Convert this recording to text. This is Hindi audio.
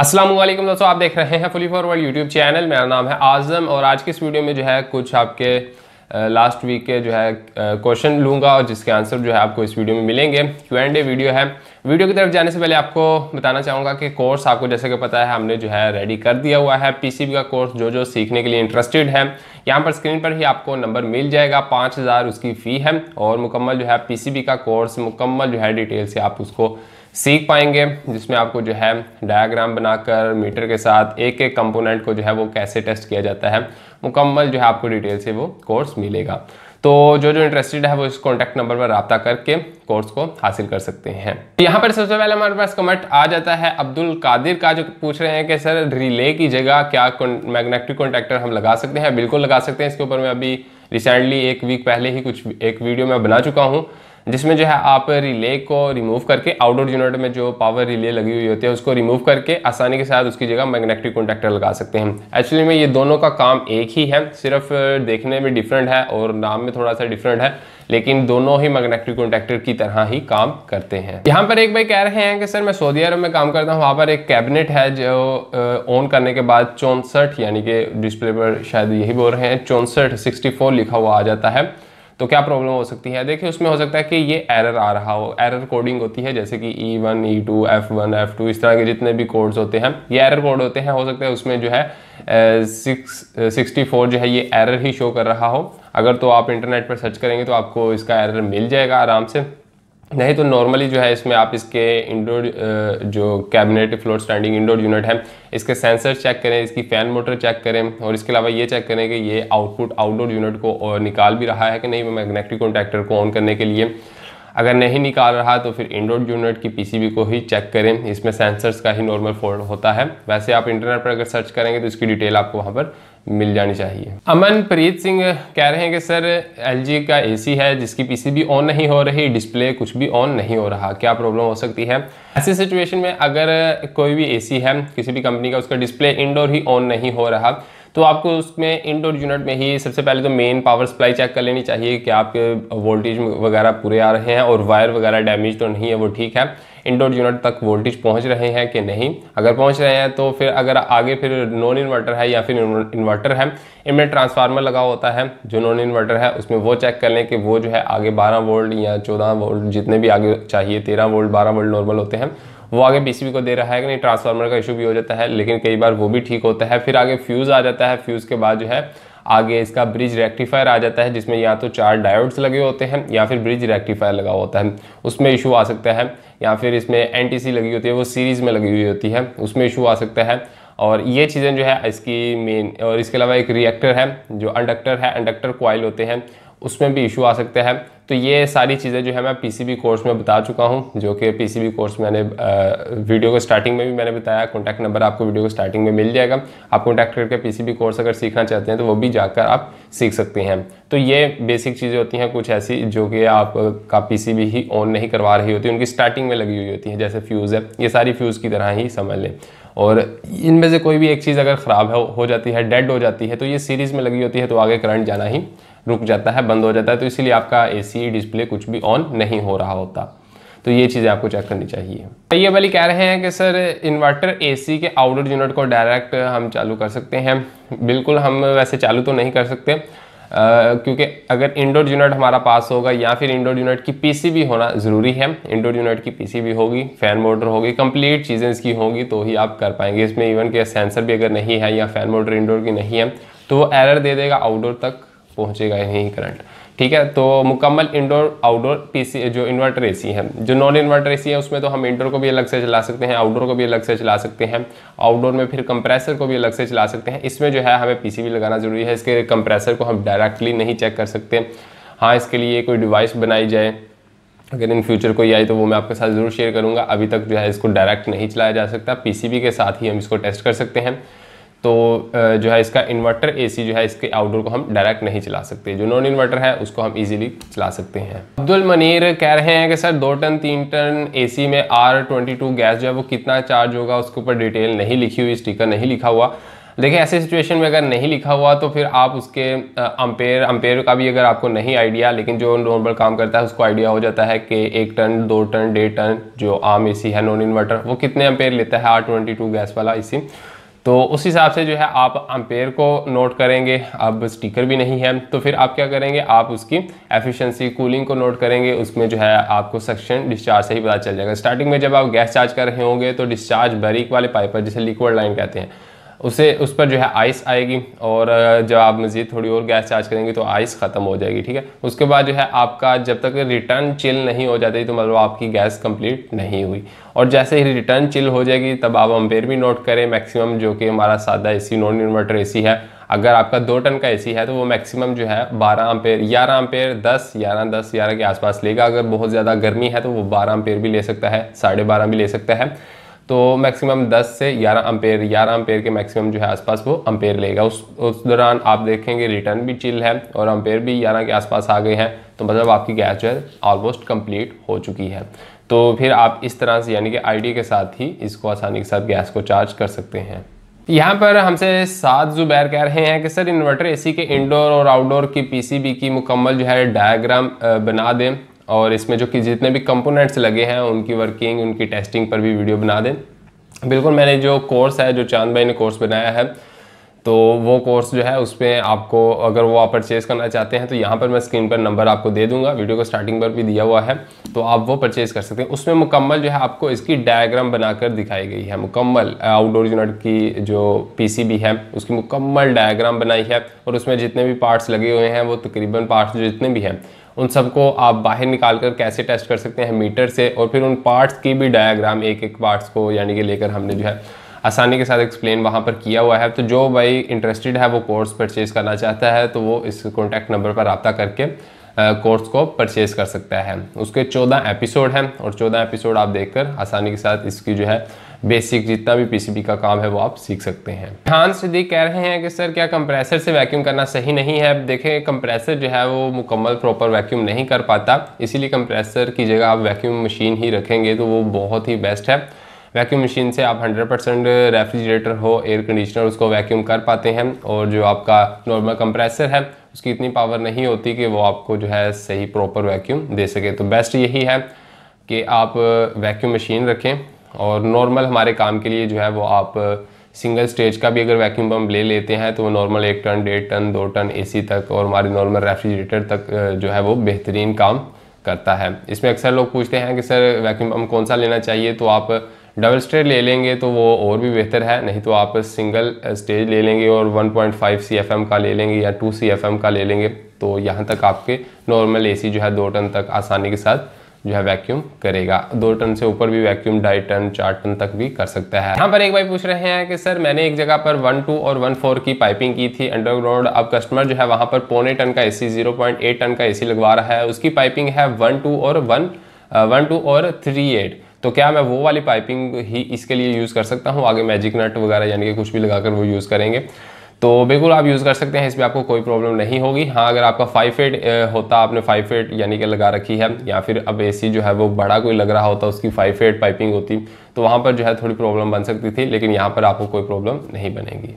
असलम दोस्तों, आप देख रहे हैं फुली फॉरवर्ड यूट्यूब चैनल। मेरा नाम है आज़म और आज की इस वीडियो में जो है कुछ आपके लास्ट वीक के जो है क्वेश्चन लूँगा और जिसके आंसर जो है आपको इस वीडियो में मिलेंगे। क्यू एंड ए वीडियो है। वीडियो की तरफ़ जाने से पहले आपको बताना चाहूँगा कि कोर्स आपको जैसे कि पता है, हमने जो है रेडी कर दिया हुआ है। पीसीबी का कोर्स जो जो सीखने के लिए इंटरेस्टेड है, यहाँ पर स्क्रीन पर ही आपको नंबर मिल जाएगा। पाँच हज़ार उसकी फ़ी है और मुकम्मल जो है पीसीबी का कोर्स मुकम्मल जो है डिटेल से आप उसको सीख पाएँगे, जिसमें आपको जो है डायग्राम बनाकर मीटर के साथ एक एक कंपोनेंट को जो है वो कैसे टेस्ट किया जाता है, मुकम्मल जो है आपको डिटेल से वो कोर्स मिलेगा। तो जो जो इंटरेस्टेड है वो इस कॉन्टैक्ट नंबर पर रबता करके कोर्स को हासिल कर सकते हैं। यहाँ पर सबसे पहले हमारे पास कमेंट आ जाता है। अब्दुल कादिर का जो पूछ रहे हैं कि, सर रिले की जगह क्या मैग्नेटिक कॉन्टैक्टर हम लगा सकते हैं? बिल्कुल लगा सकते हैं। इसके ऊपर मैं अभी रिसेंटली एक वीक पहले ही कुछ एक वीडियो में बना चुका हूँ। जिसमें जो है आप रिले को रिमूव करके आउटडोर यूनिट में जो पावर रिले लगी हुई होती है, उसको रिमूव करके आसानी के साथ उसकी जगह मैग्नेटिक कॉन्टैक्टर लगा सकते हैं। एक्चुअली में ये दोनों का काम एक ही है, सिर्फ़ देखने में डिफरेंट है और नाम में थोड़ा सा डिफरेंट है, लेकिन दोनों ही मैग्नेटिक कॉन्टैक्टर की तरह ही काम करते हैं। यहाँ पर एक भाई कह रहे हैं कि सर मैं सऊदी अरब में काम करता हूँ, वहाँ पर एक कैबिनेट है जो ऑन करने के बाद चौंसठ, यानी कि डिस्प्ले पर शायद यही बोल रहे हैं, चौंसठ सिक्सटी लिखा हुआ आ जाता है। तो क्या प्रॉब्लम हो सकती है? देखिए, उसमें हो सकता है कि ये एरर आ रहा हो। एरर कोडिंग होती है, जैसे कि E one E two F one F two इस तरह के जितने भी कोड्स होते हैं, ये एरर कोड होते हैं। हो सकता है उसमें जो है सिक्स सिक्सटी फोर जो है, ये एरर ही शो कर रहा हो। अगर तो आप इंटरनेट पर सर्च करेंगे तो आपको इसका एरर मिल जाएगा आराम से। नहीं तो नॉर्मली जो है इसमें आप इसके इंडोर जो cabinet floor standing indoor unit है, इसके सेंसर चेक करें, इसकी फ़ैन मोटर चेक करें, और इसके अलावा ये चेक करें कि ये आउटपुट आउटडोर यूनिट को निकाल भी रहा है कि नहीं मैग्नेटिक कॉन्टैक्टर को ऑन करने के लिए। अगर नहीं निकाल रहा तो फिर इंडोर यूनिट की पीसीबी को ही चेक करें। इसमें सेंसर्स का ही नॉर्मल फोल्ड होता है। वैसे आप इंटरनेट पर अगर सर्च करेंगे तो इसकी डिटेल आपको वहाँ पर मिल जानी चाहिए। अमन प्रीत सिंह कह रहे हैं कि, सर एलजी का एसी है, जिसकी पीसीबी ऑन नहीं हो रही डिस्प्ले कुछ भी ऑन नहीं हो रहा। क्या प्रॉब्लम हो सकती है? ऐसी सिचुएशन में अगर कोई भी एसी है, किसी भी कंपनी का, उसका डिस्प्ले इंडोर ही ऑन नहीं हो रहा तो आपको उसमें इंडोर यूनिट में ही सबसे पहले तो मेन पावर सप्लाई चेक कर लेनी चाहिए कि आपके वोल्टेज वगैरह पूरे आ रहे हैं और वायर वगैरह डैमेज तो नहीं है, वो ठीक है। इंडोर यूनिट तक वोल्टेज पहुँच रहे हैं कि नहीं? अगर पहुँच रहे हैं तो फिर अगर आगे फिर नॉन इन्वर्टर है या फिर इन्वर्टर है, इनमें ट्रांसफार्मर लगा होता है, जो नॉन इन्वर्टर है, उसमें वो चेक कर लें कि वो जो है आगे 12 वोल्ट या 14 वोल्ट जितने भी आगे चाहिए 13 वोल्ट 12 वोल्ट नॉर्मल होते हैं वो आगे पीसीबी को दे रहा है कि नहीं ट्रांसफार्मर का इशू भी हो जाता है, लेकिन कई बार वो भी ठीक होता है। फिर आगे फ्यूज़ आ जाता है फ्यूज़ के बाद जो है, आगे इसका ब्रिज रेक्टिफायर आ जाता है, जिसमें या तो चार डायोड्स लगे होते हैं, या फिर ब्रिज रेक्टिफायर लगा होता है। उसमें इशू आ सकता है, या फिर इसमें एन लगी होती है, वो सीरीज़ में लगी हुई होती है, उसमें इशू आ सकता है। और ये चीज़ें जो है, इसकी मेन और इसके अलावा एक रिएक्टर है, जो अंडक्टर है अंडक्टर क्वाइल होते हैं। उसमें भी इशू आ सकते हैं। तो ये सारी चीज़ें जो है मैं पीसीबी कोर्स में बता चुका हूँ, जो कि पीसीबी कोर्स मैंने वीडियो को स्टार्टिंग में भी मैंने बताया। कॉन्टैक्ट नंबर आपको वीडियो को स्टार्टिंग में मिल जाएगा। आप कॉन्टैक्ट करके पीसीबी कोर्स अगर सीखना चाहते हैं तो वो भी जाकर आप सीख सकते हैं। तो ये बेसिक चीज़ें होती हैं कुछ ऐसी, जो कि आप का पीसीबी ही ऑन नहीं करवा रही होती, उनकी स्टार्टिंग में लगी हुई होती है, जैसे फ्यूज़ है। ये सारी फ्यूज़ की तरह ही समझ लें। और इनमें से कोई भी एक चीज़ अगर ख़राब है जाती है, डेड हो जाती है तो ये सीरीज़ में लगी होती है तो आगे करंट जाना ही रुक जाता है, बंद हो जाता है तो इसीलिए आपका एसी डिस्प्ले कुछ भी ऑन नहीं हो रहा होता। तो ये चीज़ें आपको चेक करनी चाहिए। ये वाली कह रहे हैं कि सर इन्वर्टर एसी के आउटडोर यूनिट को डायरेक्ट हम चालू कर सकते हैं। बिल्कुल हम वैसे चालू तो नहीं कर सकते क्योंकि अगर इंडोर यूनिट हमारा पास होगा या फिर इंडोर यूनिट की पीसीबी होना ज़रूरी है इंडोर यूनिट की पीसीबी होगी फ़ैन मोटर होगी कंप्लीट चीज़ें इसकी होंगी तो ही आप कर पाएँगे। इसमें इवन के सेंसर भी अगर नहीं है या फ़ैन मोटर इंडोर की नहीं है तो वो एरर दे देगा आउटडोर तक पहुँचेगा नहीं करंट ठीक है? तो मुकम्मल इंडोर आउटडोर पीसी जो इन्वर्टर एसी है, जो नॉन इन्वर्टर एसी है, उसमें तो हम इंडोर को भी अलग से चला सकते हैं आउटडोर को भी अलग से चला सकते हैं आउटडोर में फिर कंप्रेसर को भी अलग से चला सकते हैं। इसमें जो है, हमें पीसीबी लगाना ज़रूरी है, इसके कंप्रेसर को हम डायरेक्टली नहीं चेक कर सकते। हाँ इसके लिए कोई डिवाइस बनाई जाए, अगर इन फ्यूचर कोई आई तो वो मैं आपके साथ ज़रूर शेयर करूँगा। अभी तक जो है, इसको डायरेक्ट नहीं चलाया जा सकता। पीसीबी के साथ ही हम इसको टेस्ट कर सकते हैं। तो जो है इसका इन्वर्टर एसी जो है इसके आउटडोर को हम डायरेक्ट नहीं चला सकते। जो नॉन इन्वर्टर है, उसको हम इजीली चला सकते हैं। अब्दुल मनीर कह रहे हैं कि, सर, दो टन, तीन टन एसी में आर ट्वेंटी टू गैस जो है, वो कितना चार्ज होगा, उसके ऊपर डिटेल नहीं लिखी हुई स्टिकर नहीं लिखा हुआ। देखिए, ऐसे सिचुएशन में अगर नहीं लिखा हुआ तो फिर आप उसके अम्पेयर अम्पेयर का भी अगर आपको नहीं आइडिया लेकिन जो नॉर्मल काम करता है, उसको आइडिया हो जाता है कि एक टन, दो टन, डेढ़ टन जो आम एसी है नॉन इन्वर्टर वो कितने अम्पेयर लेता है आर ट्वेंटी टू गैस वाला इसी तो उस हिसाब से जो है आप अम्पेयर को नोट करेंगे। अब स्टिकर भी नहीं है तो फिर आप क्या करेंगे? आप उसकी एफिशिएंसी कूलिंग को नोट करेंगे। उसमें जो है आपको सक्शन डिस्चार्ज से ही पता चल जाएगा। स्टार्टिंग में जब आप गैस चार्ज कर रहे होंगे तो डिस्चार्ज बरीक वाले पाइप पर, जिसे लिक्विड लाइन कहते हैं उसे, उस पर जो है आइस आएगी और जब आप मज़ीद थोड़ी और गैस चार्ज करेंगे तो आइस ख़त्म हो जाएगी, ठीक है? उसके बाद जो है आपका जब तक रिटर्न चिल नहीं हो जाती तो मतलब आपकी गैस कंप्लीट नहीं हुई। और जैसे ही रिटर्न चिल हो जाएगी, तब आप अम्पेयर भी नोट करें मैक्सिमम जो कि हमारा सादा एसी नॉन इन्वर्टर एसी है। अगर आपका दो टन का एसी है तो वो मैक्सिमम जो है बारह अम्पेयर ग्यारह अम्पेयर दस, ग्यारह दस, ग्यारह के आसपास लेगा। अगर बहुत ज़्यादा गर्मी है तो वो बारह अम्पेयर भी ले सकता है, साढ़े बारह भी ले सकता है। तो मैक्सिमम 10 से 11 अम्पेयर 11 अम्पेयर के मैक्सिमम जो है आसपास वो अम्पेयर लेगा। उस उस दौरान आप देखेंगे रिटर्न भी चिल है और अम्पेयर भी 11 के आसपास आ गए हैं। तो मतलब आपकी गैस जो है ऑलमोस्ट कंप्लीट हो चुकी है। तो फिर आप इस तरह से यानी कि आईडी के साथ ही इसको आसानी के साथ गैस को चार्ज कर सकते हैं। यहाँ पर हमसे सात जुबैर कह रहे हैं कि सर इन्वर्टर एसी के इंडोर और आउटडोर की पीसीबी की मुकम्मल जो है डायग्राम बना दें। और इसमें जो कि जितने भी कंपोनेंट्स लगे हैं, उनकी वर्किंग उनकी टेस्टिंग पर भी वीडियो बना दें। बिल्कुल, मैंने जो कोर्स है, जो चाँद भाई ने कोर्स बनाया है तो वो कोर्स जो है उस पर आपको अगर वो आप परचेज़ करना चाहते हैं तो यहाँ पर मैं स्क्रीन पर नंबर आपको दे दूँगा। वीडियो को स्टार्टिंग पर भी दिया हुआ है तो आप वो परचेज़ कर सकते हैं। उसमें मुकम्मल जो है, आपको इसकी डायग्राम बनाकर दिखाई गई है। मुकम्मल आउटडोर यूनिट की जो पीसीबी है, उसकी मुकम्मल डायग्राम बनाई है, और उसमें जितने भी पार्ट्स लगे हुए हैं, वो तकरीबन पार्ट्स जितने भी हैं उन सबको आप बाहर निकाल कर कैसे टेस्ट कर सकते हैं मीटर से और फिर उन पार्ट्स की भी डायग्राम, एक एक पार्ट्स को यानी कि लेकर हमने जो है आसानी के साथ एक्सप्लेन वहाँ पर किया हुआ है। तो जो भाई इंटरेस्टेड है वो कोर्स परचेज़ करना चाहता है तो वो इस कॉन्टैक्ट नंबर पर रबता करके कोर्स को परचेज़ कर सकता है। उसके चौदह एपिसोड हैं और चौदह एपिसोड आप देखकर आसानी के साथ इसकी जो है बेसिक जितना भी पीसीबी का काम है वो आप सीख सकते हैं। खान सिद्दीक कह रहे हैं कि सर क्या कंप्रेसर से वैक्यूम करना सही नहीं है? देखें कंप्रेसर जो है वो मुकम्मल प्रॉपर वैक्यूम नहीं कर पाता। इसीलिए कंप्रेसर की जगह आप वैक्यूम मशीन ही रखेंगे तो वो बहुत ही बेस्ट है। वैक्यूम मशीन से आप 100 परसेंट रेफ्रिजरेटर हो एयर कंडीशनर उसको वैक्यूम कर पाते हैं और जो आपका नॉर्मल कंप्रेसर है, उसकी इतनी पावर नहीं होती कि वो आपको जो है सही प्रॉपर वैक्यूम दे सके। तो बेस्ट यही है कि आप वैक्यूम मशीन रखें। और नॉर्मल हमारे काम के लिए जो है वो आप सिंगल स्टेज का भी अगर वैक्यूम पम्प ले लेते हैं तो वो नॉर्मल एक टन, डेढ़ टन, दो टन एसी तक और हमारे नॉर्मल रेफ्रिजरेटर तक जो है वो बेहतरीन काम करता है। इसमें अक्सर लोग पूछते हैं कि, सर वैक्यूम पम्प कौन सा लेना चाहिए? तो आप डबल स्टेज ले लेंगे तो वो और भी बेहतर है, नहीं तो आप सिंगल स्टेज ले लेंगे और 1.5 सीएफएम का ले लेंगे या 2 सीएफएम का ले लेंगे तो यहाँ तक आपके नॉर्मल एसी जो है दो टन तक आसानी के साथ जो है वैक्यूम करेगा। दो टन से ऊपर भी वैक्यूम ढाई टन, चार टन तक भी कर सकता है। यहाँ पर एक भाई पूछ रहे हैं कि, सर, मैंने एक जगह पर वन टू और वन फोर की पाइपिंग की थी अंडरग्राउंड अब कस्टमर जो है वहाँ पर पौने टन का AC zero point eight ton का एसी लगवा रहा है। उसकी पाइपिंग है वन टू और वन वन टू और थ्री एट। तो क्या मैं वो वाली पाइपिंग ही इसके लिए यूज़ कर सकता हूँ? आगे मैजिक नट वगैरह यानी कि कुछ भी लगाकर वो यूज़ करेंगे। तो बिल्कुल आप यूज़ कर सकते हैं, इसमें आपको कोई प्रॉब्लम नहीं होगी। हाँ अगर आपका फाइव फेट होता, आपने फाइव फेट यानी कि लगा रखी है, या फिर अब एसी जो है वो बड़ा कोई लग रहा होता, उसकी फाइव फेट पाइपिंग होती तो वहाँ पर जो है थोड़ी प्रॉब्लम बन सकती थी, लेकिन यहाँ पर आपको कोई प्रॉब्लम नहीं बनेगी।